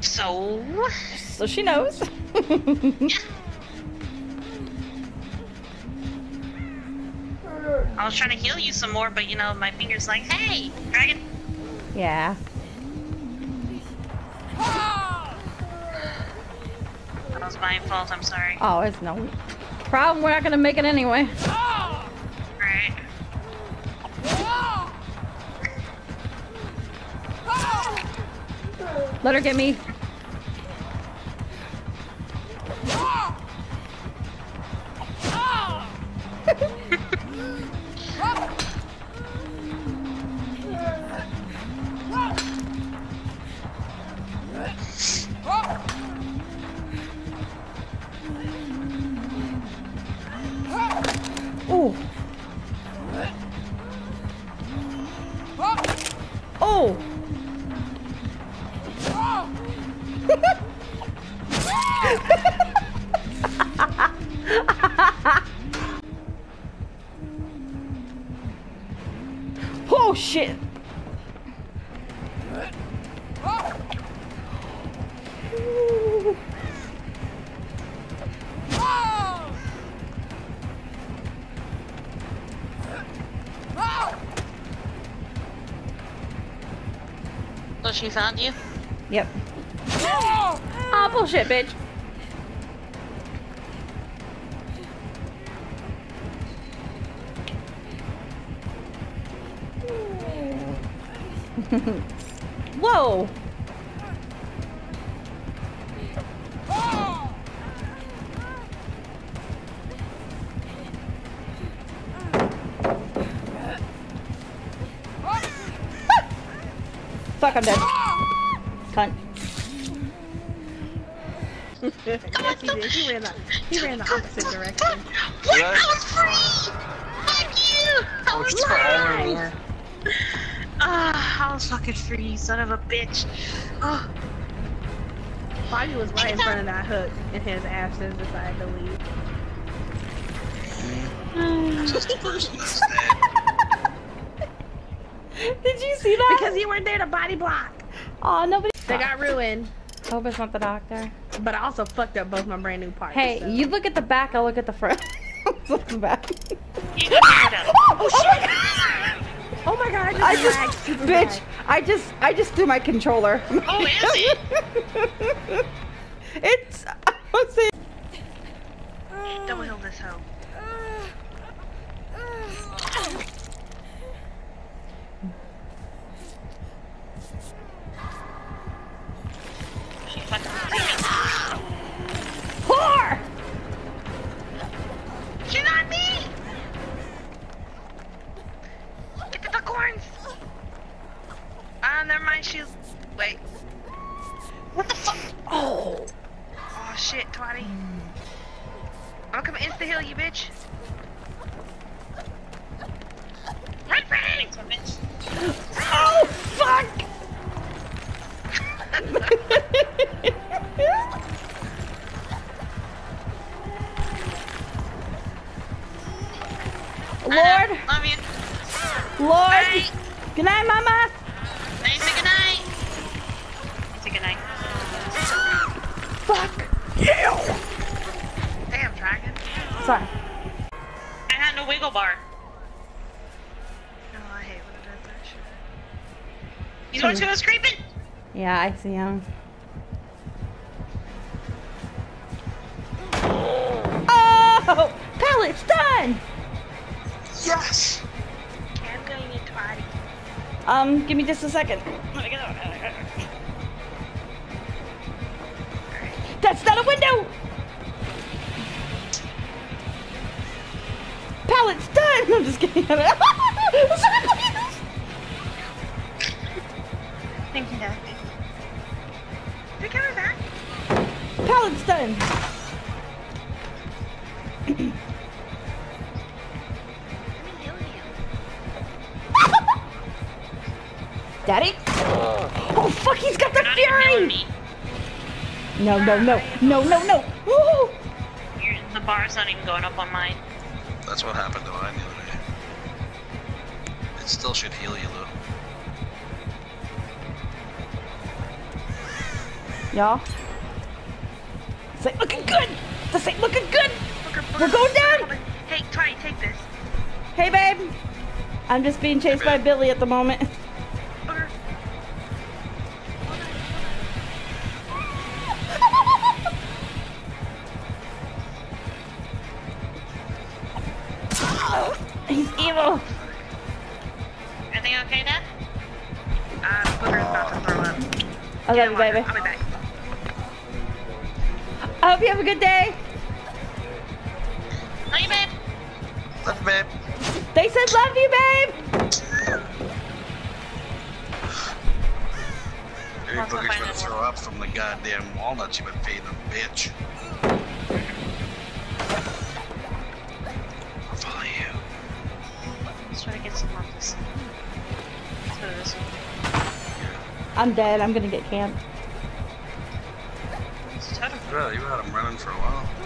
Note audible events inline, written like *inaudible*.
So. So she knows. *laughs* I was trying to heal you some more, but you know, my finger's like, hey, dragon. Yeah. That was my fault, I'm sorry. Oh, it's no problem. We're not gonna make it anyway. Ah! Let her get me. *laughs* oh shit. So she found you? Yep. Ah, bullshit, bitch. *laughs* Whoa! Fuck, I'm dead. Cunt. Yes, he did. He ran the, he ran the opposite direction. What? Did I? I was free! Fuck you! I Oh, was she's got free! Ah, I was fucking free, you son of a bitch. Oh, Bobby was right in front of that hook, and his ass just decided to leave. Just the person. Did you see that? Because you weren't there to body block. oh, nobody. They got ruined, Hope it's not the doctor. but I also fucked up both my brand new parts. Hey, so. you look at the back. I'll look at the front. *laughs* look at the back. you oh, got it. oh shit! Oh my god, I just, I just, super bitch, bad. I just, I just threw my controller. Oh, is it? *laughs* it's, what's it? Double heal this hoe. Insta heal you, bitch. Run, run! bitch. oh, fuck! Lord, Love you. Lord. Bye. Good night, Mama. Sorry. I had no wiggle bar. Oh, I hate when it does that shit. He's going to us creeping! Yeah, I see him. Oh, pallet's done. Yes! I'm going to Twatty. Um, give me just a second. That's not a window. Pallet's done. I'm just kidding. *laughs* Thank you, Daphne. Are you coming back? Pallet's done. Let me heal. Daddy? Oh fuck, he's got the You're not even healing fury! No, no, no, no, no, no. Woo! The bar's not even going up on mine. That's what happened to mine the other day. It still should heal you though. y'all. This ain't looking good. This ain't looking good. Booger, booger, We're going down. booger, booger. Hey, Tiny, take this. Hey, babe. I'm just being chased by. Billy at the moment. *laughs* He's evil. Everything okay, Dad? Uh, Booger's about to throw up. I Get love you, baby. I'll be back. I hope you have a good day. Love you, babe. Love you, babe. They said love you, babe. Maybe Booger's gonna throw up from the goddamn walnuts you've been feeding him, bitch. Let's try to get some of this. Let's go to this one. I'm dead. I'm gonna get camped. It's. Yeah, you had him running for a while.